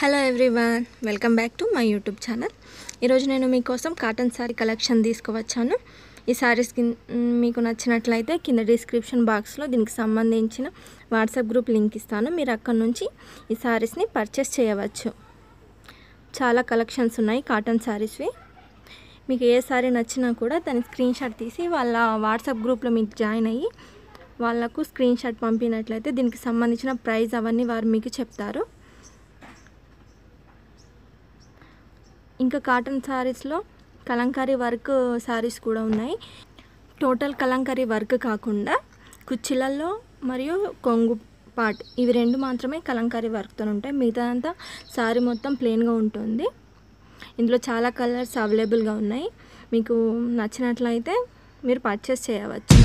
Hello everyone welcome back to my YouTube channel ఈరోజు నేను మీకోసం కాటన్ శారీ కలెక్షన్ తీసుకువచ్చాను. ఈ శారీస్ మీకు నచ్చినట్లయితే కింద డిస్క్రిప్షన్ బాక్స్లో దీనికి సంబంధించిన వాట్సాప్ గ్రూప్ లింక్ ఇస్తాను. మీరు అక్కడ నుంచి ఈ శారీస్ని పర్చేస్ చేయవచ్చు. చాలా కలెక్షన్స్ ఉన్నాయి కాటన్ శారీస్వి మీకు ఏ శారీ నచ్చినా కూడా దాని స్క్రీన్ షాట్ తీసి వాళ్ళ వాట్సాప్ గ్రూప్లో మీకు జాయిన్ అయ్యి వాళ్ళకు స్క్రీన్ షాట్ పంపినట్లయితే దీనికి సంబంధించిన ప్రైస్ అవన్నీ వారు మీకు చెప్తారు. ఇంకా కాటన్ శారీస్లో కలంకారీ వర్క్ శారీస్ కూడా ఉన్నాయి. టోటల్ కలంకారీ వర్క్ కాకుండా కుర్చీలలో మరియు కొంగు పార్ట్ ఇవి రెండు మాత్రమే కలంకారీ వర్క్తో ఉంటాయి. మిగతాదంతా శారీ మొత్తం ప్లెయిన్గా ఉంటుంది. ఇందులో చాలా కలర్స్ అవైలబుల్గా ఉన్నాయి. మీకు నచ్చినట్లయితే మీరు పర్చేస్ చేయవచ్చు.